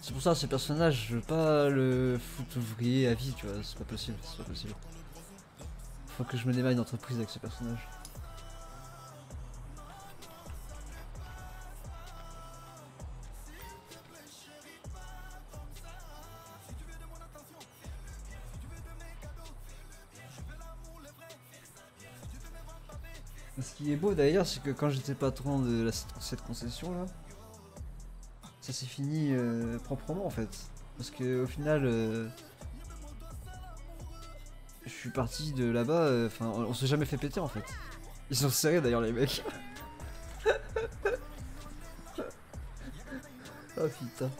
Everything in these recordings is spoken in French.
C'est pour ça, ce personnage, je veux pas le foutre ouvrier à vie, tu vois, c'est pas possible, c'est pas possible. Faut que je me démarre une entreprise avec ce personnage. Ce qui est beau d'ailleurs, c'est que quand j'étais patron de cette concession là, ça s'est fini euh, proprement en fait. Parce que au final, euh, je suis parti de là-bas, euh, enfin on, on s'est jamais fait péter en fait. Ils sont serrés d'ailleurs les mecs. oh putain.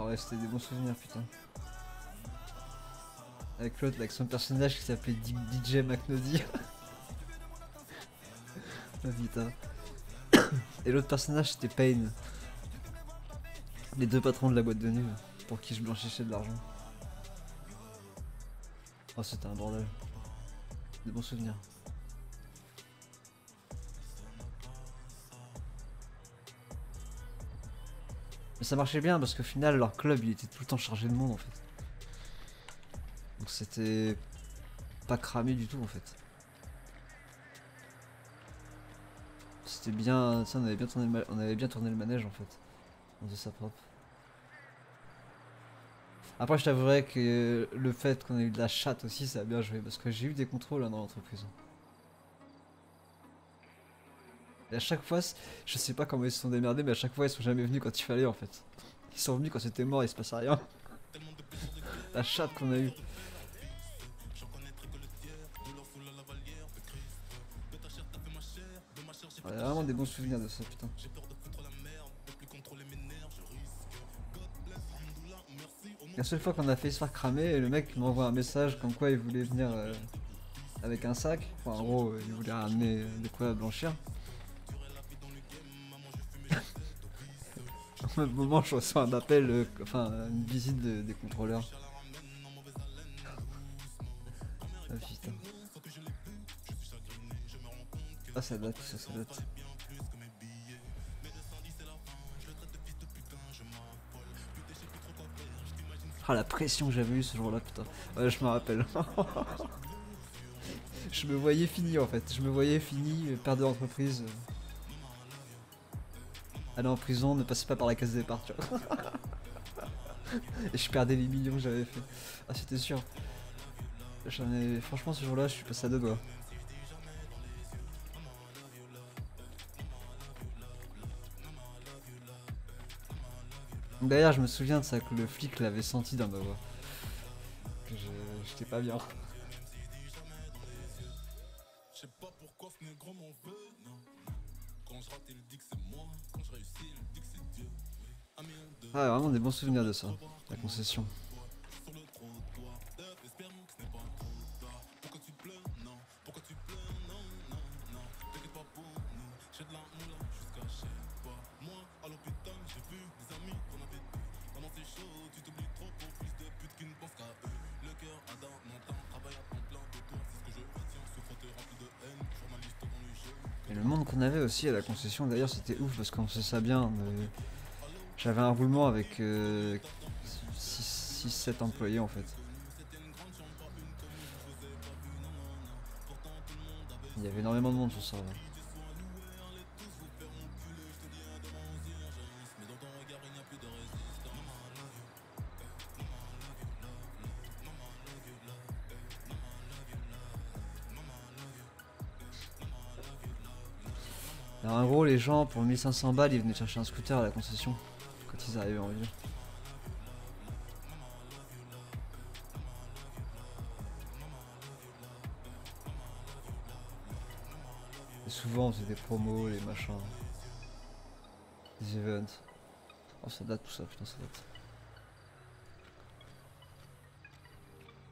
Ah ouais, c'était des bons souvenirs, putain. Avec l'autre, avec son personnage qui s'appelait DJ McNody. ah putain. Et l'autre personnage, c'était Payne. Les deux patrons de la boîte de nuit, pour qui je blanchissais de l'argent. Oh, c'était un bordel. Des bons souvenirs. Ça marchait bien parce qu'au final, leur club il était tout le temps chargé de monde en fait. Donc c'était pas cramé du tout en fait. C'était bien. On avait bien tourné le, on avait bien tourné le manège en fait. On faisait ça propre. Après, je t'avouerais que le fait qu'on ait eu de la chatte aussi, ça a bien joué parce que j'ai eu des contrôles hein, dans l'entreprise. Et à chaque fois, je sais pas comment ils se sont démerdés, mais à chaque fois, ils sont jamais venus quand il fallait en fait. Ils sont venus quand c'était mort, il se passait rien. La chatte qu'on a eue. Ouais, vraiment des bons souvenirs de ça, putain. La seule fois qu'on a failli se faire cramer, le mec m'envoie un message comme quoi il voulait venir euh, avec un sac. Enfin, en gros, il voulait ramener de quoi blanchir. Moment, je reçois un appel, euh, enfin, une visite de- des contrôleurs. Ah putain. Ah, ça date, ça, ça date. Ah, la pression que j'avais eue ce jour-là, putain. Je me rappelle. je me voyais fini en fait. Je me voyais fini, euh, père de l'entreprise. Aller en prison, ne passez pas par la case départ, tu vois. Et je perdais les millions que j'avais fait. Ah, c'était sûr. Franchement, ce jour-là, je suis passé à deux doigts. D'ailleurs, je me souviens de ça, que le flic l'avait senti dans ma voix. Que j'étais pas bien. Ah, vraiment des bons souvenirs de ça, la concession. Et le monde qu'on avait aussi à la concession, d'ailleurs, c'était ouf parce qu'on sait ça bien. J'avais un roulement avec 6-7 employés en fait. Il y avait énormément de monde sur ça. Alors en gros les gens pour 1500 balles ils venaient chercher un scooter à la concession ils arrivaient en ville. Et souvent faisait des promos, les machins. Des events. Oh ça date tout ça, putain ça date.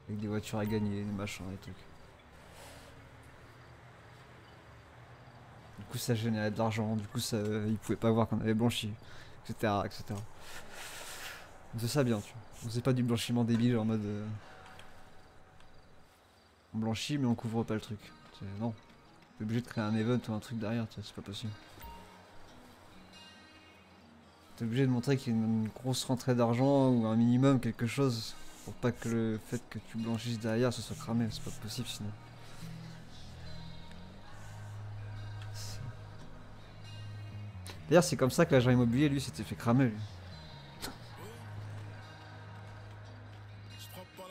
Avec des voitures à gagner, des machins et trucs. coup ça générait de l'argent, du coup ça, ils pouvaient pas voir qu'on avait blanchi, etc. etc. On faisait ça bien, tu vois. On faisait pas du blanchiment débile en mode... euh, On blanchit mais on couvre pas le truc. Non. T'es obligé de créer un event ou un truc derrière, tu vois, c'est pas possible. T'es obligé de montrer qu'il y a une grosse rentrée d'argent ou un minimum, quelque chose, pour pas que le fait que tu blanchisses derrière ce soit cramé, c'est pas possible sinon. D'ailleurs, c'est comme ça que l'agent immobilier, lui, s'était fait cramer, lui.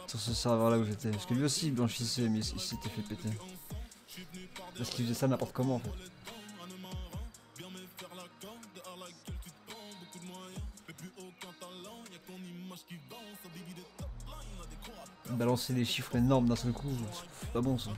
Sur ce serveur là où j'étais. Parce que lui aussi, il blanchissait, mais il s'était fait péter. Parce qu'il faisait ça n'importe comment. Balancer des chiffres énormes d'un seul coup, c'est pas bon ça.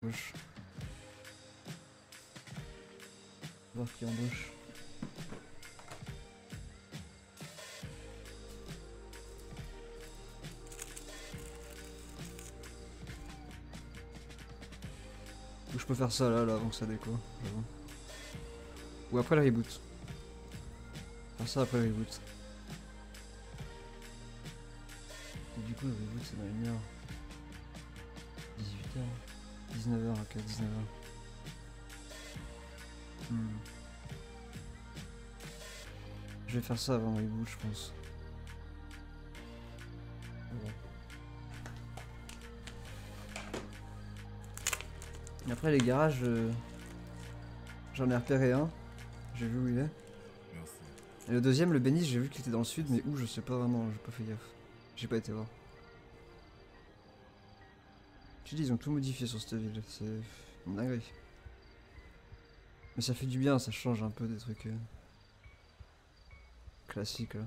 Gauche. Voir qui embauche. Ou je peux faire ça là, là avant que ça déco. Ou après le reboot. Faire ça après le reboot. Et du coup le reboot c'est dans une heure. 18h. 19h, ok, 19h. Hmm. Je vais faire ça avant le reboot, je pense. Et après les garages, euh, j'en ai repéré un. J'ai vu où il est. Et le deuxième, le bénis, j'ai vu qu'il était dans le sud, mais où je sais pas vraiment, j'ai pas fait gaffe. J'ai pas été voir. Tu dis, ils ont tout modifié sur cette ville. C'est Dinguerie. Mais ça fait du bien, ça change un peu des trucs euh, classiques là.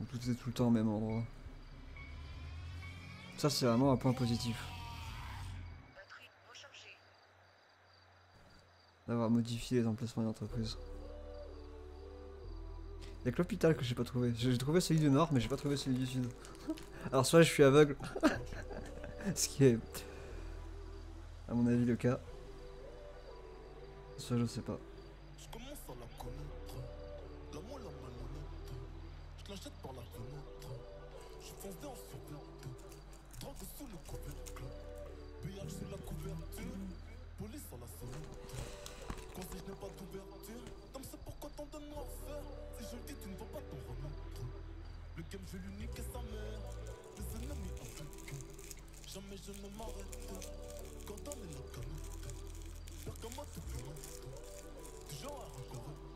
Où Tout est tout le temps au même endroit. Ça c'est vraiment un point positif. D'avoir modifié les emplacements des entreprises. Y'a que l'hôpital que j'ai pas trouvé. J'ai trouvé celui du nord, mais j'ai pas trouvé celui du sud. Alors soit je suis aveugle. Ce qui est, à mon avis, le cas. Soit je sais pas. Je commence à la connaître. La moi la malhonnête. Je la jette par la fenêtre. Je fonce dans sur route. Drogue sous le couvercle. Pillage sous la couverture. Police à la sonnette. Quand si je n'ai pas d'ouverture, Tom c'est pourquoi tant de noir faire? Si je le dis, tu ne vas pas t'en remettre. Le game, je lui niquer sa mère. Jamais je ne m'arrête. Quand on est la canette. Faire comme moi, tout plus genre à recorrect.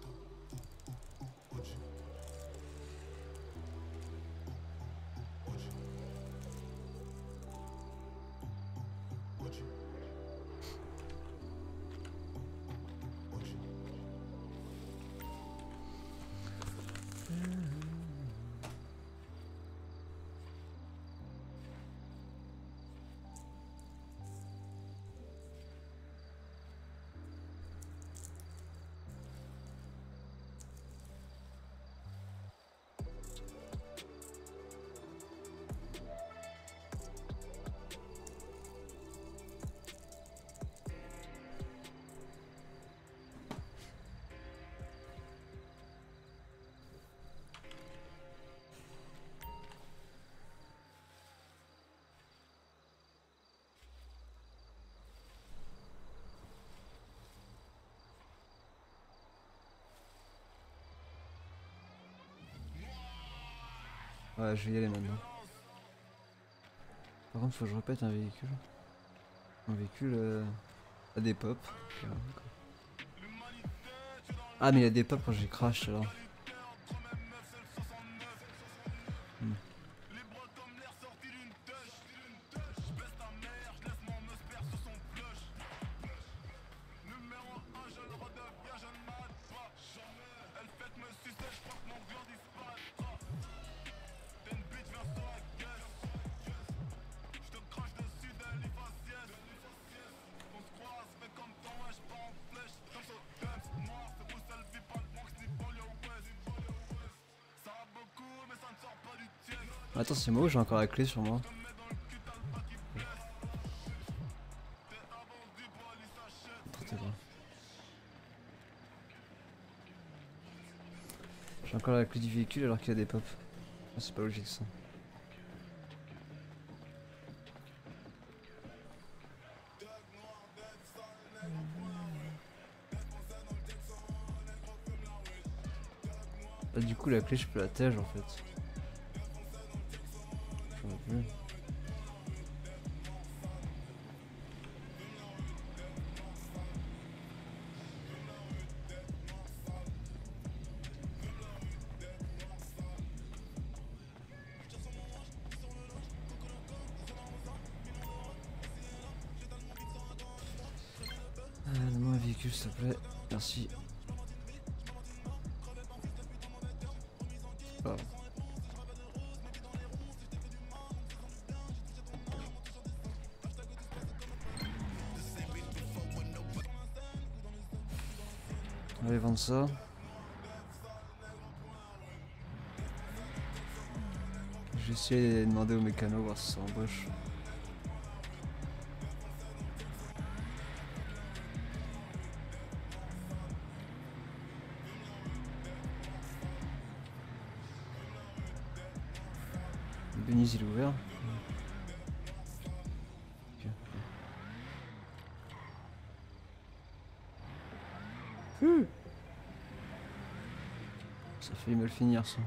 Ouais, je vais y aller maintenant. Par contre, faut que je répète un véhicule. Un véhicule euh, a des pop. Ah, mais il y a des pop quand j'ai crash alors. Attends, c'est moi j'ai encore la clé sur moi. J'ai encore la clé du véhicule alors qu'il y a des pop. Ah, c'est pas logique ça. Bah, du coup la clé je peux la tège en fait. On va vendre ça. Je vais essayer de demander au mécano voir si ça embauche. Finir ça.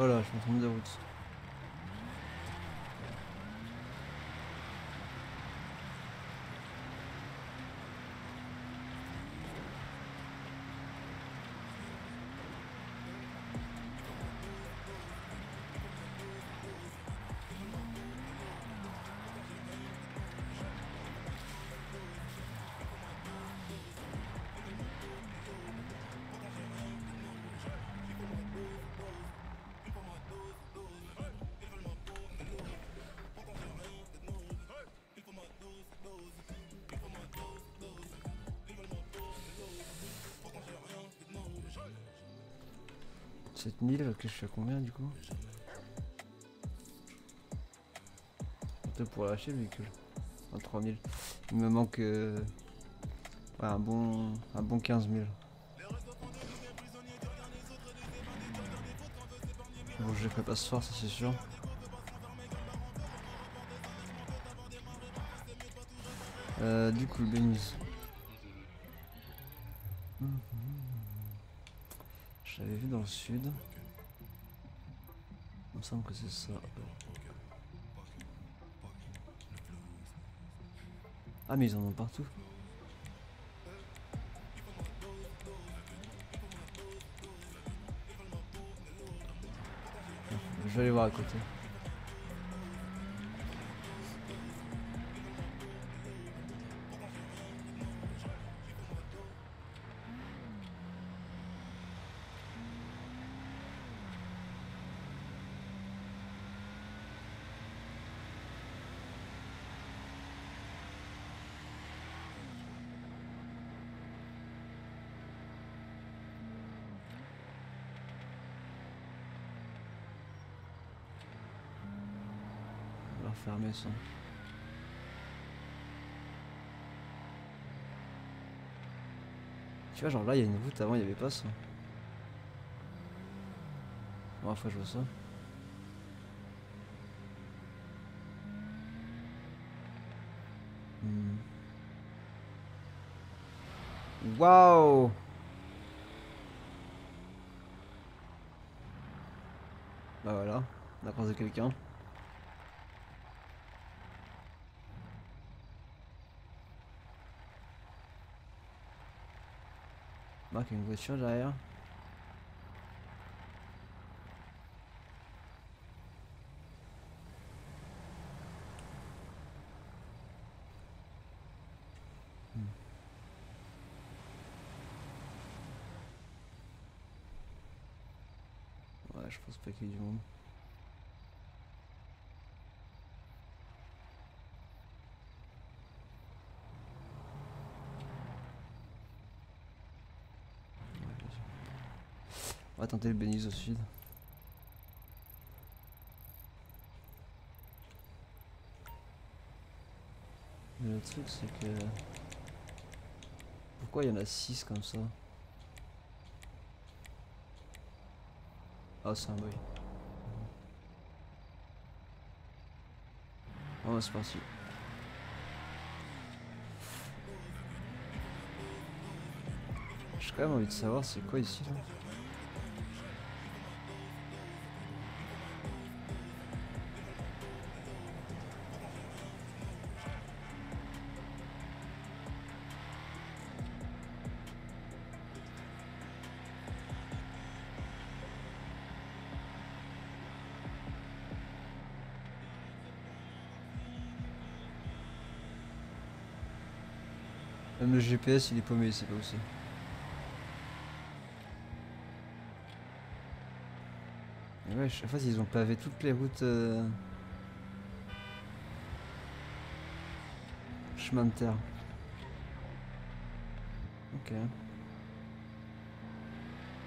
Oh là, je me trompe de. Cette 1000, que je suis à combien du coup pour lâcher le véhicule. À 3000. Il me manque euh, un bon un bon 15 000. Bon, je les ferai pas ce soir, ça c'est sûr. Euh, du coup, Benz. Mhm. Dans le sud. Il me semble que c'est ça. Ah mais ils en ont partout. Je vais aller voir à côté. Fermer ça. Tu vois, genre là, il y a une voûte, avant, il n'y avait pas ça. Bon, fois, je vois ça. Hmm. Waouh Bah voilà, on a croisé quelqu'un. A une voiture derrière. Hmm. Ouais, je pense pas qu'il y ait du monde. Ouais, bien sûr. On va tenter le Benize au sud. Le truc c'est que... Pourquoi il y en a 6 comme ça? Ah c'est un boy. Oh c'est parti. J'ai quand même envie de savoir c'est quoi ici là. GPS il est paumé, c'est pas. Et ouais, chaque fois ils ont pavé toutes les routes. euh, Chemin de terre. Ok.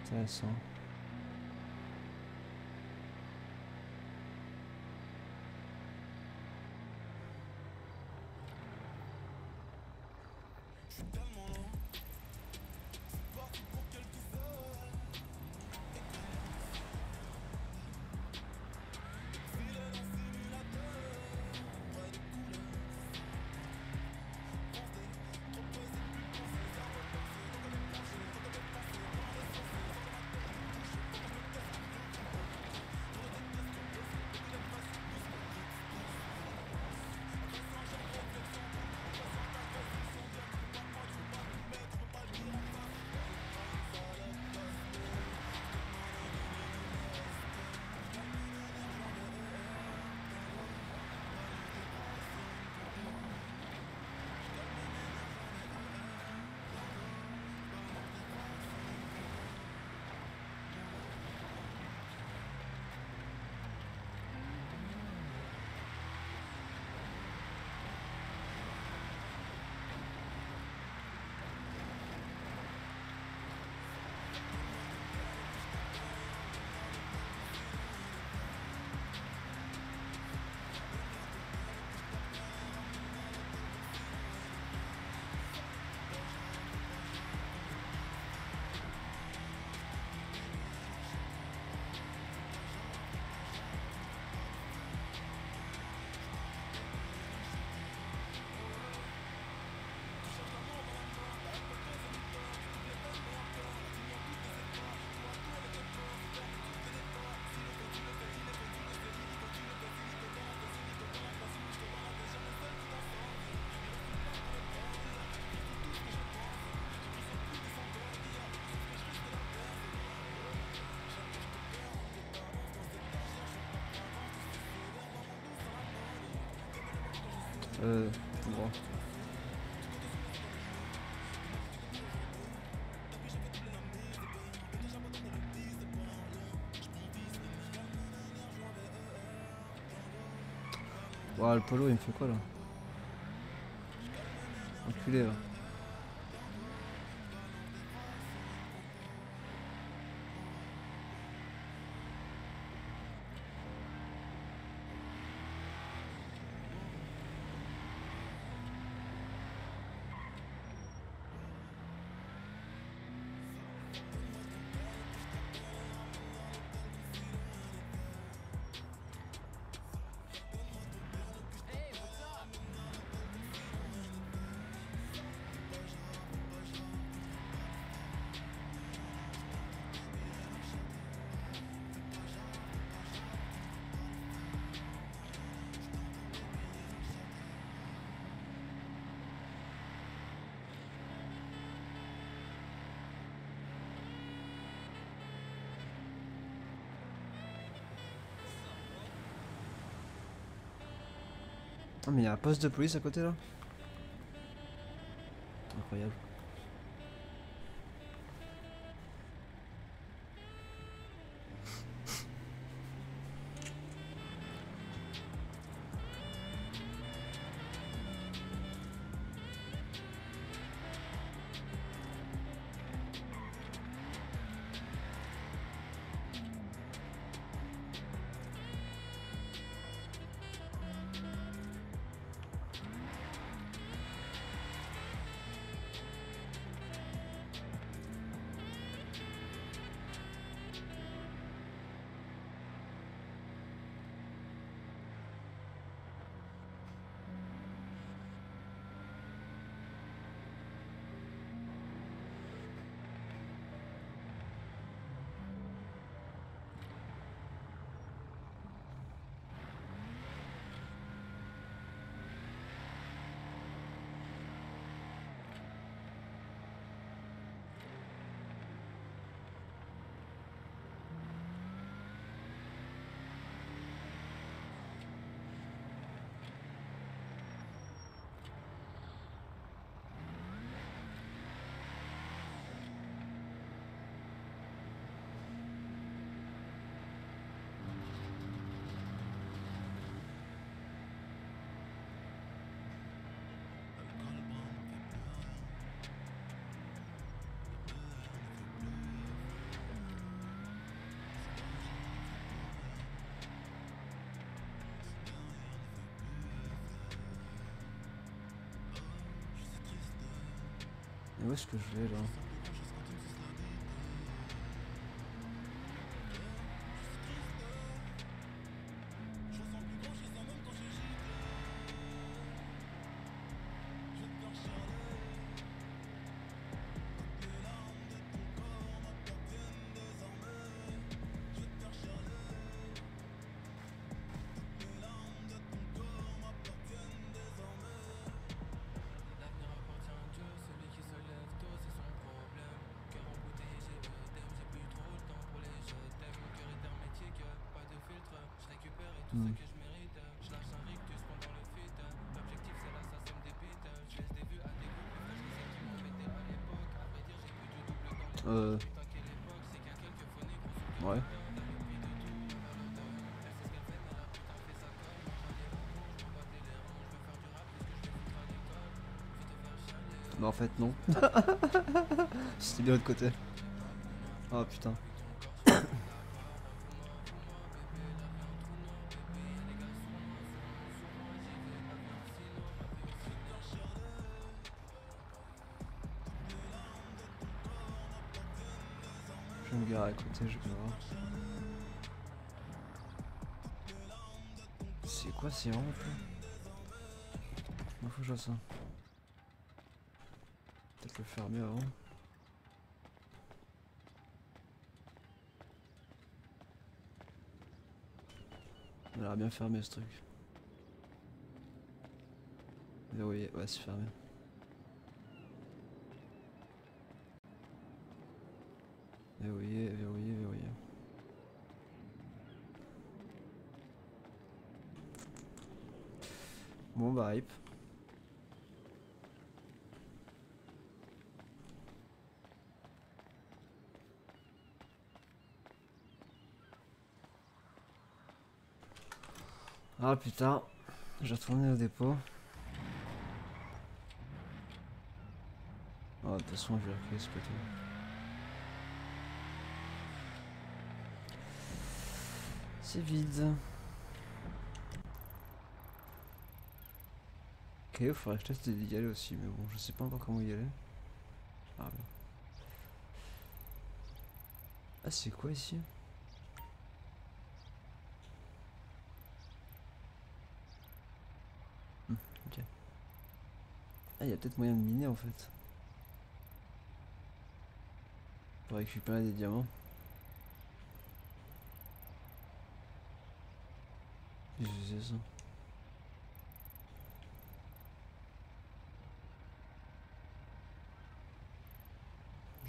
Intéressant. Euh, tout droit. Le polo il me fait quoi là? Enculé là. Ah mais il y a un poste de police à côté là Incroyable. Et où est-ce que je vais là? Fait non. C'était de l'autre côté. Oh putain. Je vais me garer à côté, je vais voir. C'est quoi ces rampes Il faut que je fasse ça. Le fermer avant. Il a bien fermé ce truc. Verrouillé, ouais c'est fermé. Verrouillé, verrouillé, verrouillé. Bon bah hype. Ah putain, j'ai retourné au dépôt. Oh, de toute façon, je vais recréer ce plateau. C'est vide. Ok, il faudrait que je teste d'y aller aussi, mais bon, je sais pas encore comment y aller. Ah. Ah, c'est quoi ici Hmm, Ok. Ah, il y a peut-être moyen de miner en fait. Pour récupérer des diamants. Je sais ça.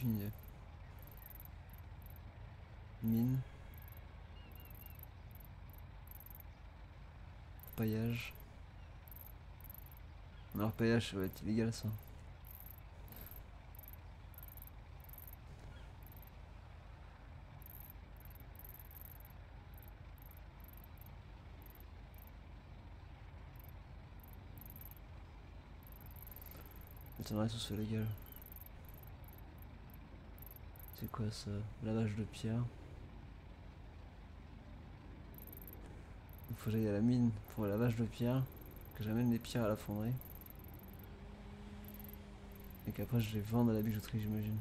Idée. Mine. Paillage. Alors paillage ça va être illégal ça. Que ce légal. C'est quoi ça? Lavage de pierre. Il faut que j'aille à la mine pour le lavage de pierre. Que j'amène les pierres à la fonderie. Et qu'après je les vende à la bijouterie j'imagine.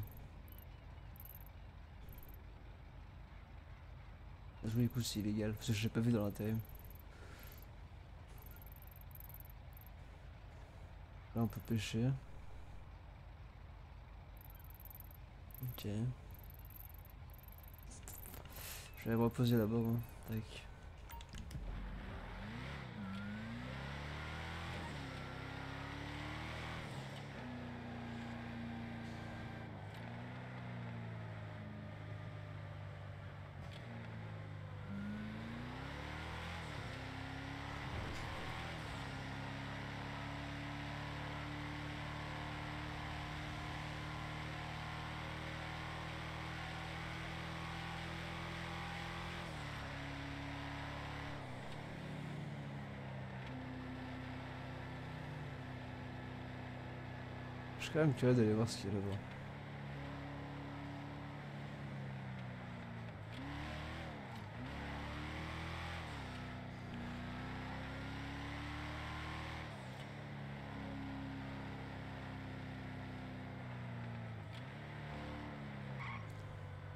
Je me écoute c'est illégal, parce que je l'ai pas vu dans l'intérim. Là on peut pêcher. Ok. Je vais me reposer là-bas. moi. Tac. Je suis quand même curieux d'aller voir ce qu'il y a là-bas.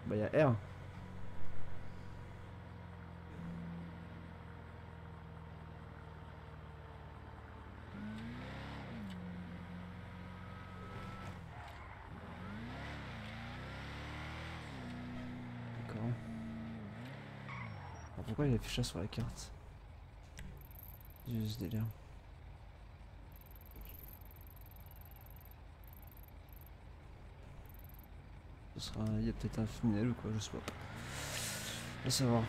Bah il y a R. D'accord. Alors pourquoi il affiche ça sur la carte ce délire. Ce sera. Il y a peut-être un funnel ou quoi, je sais pas. À savoir.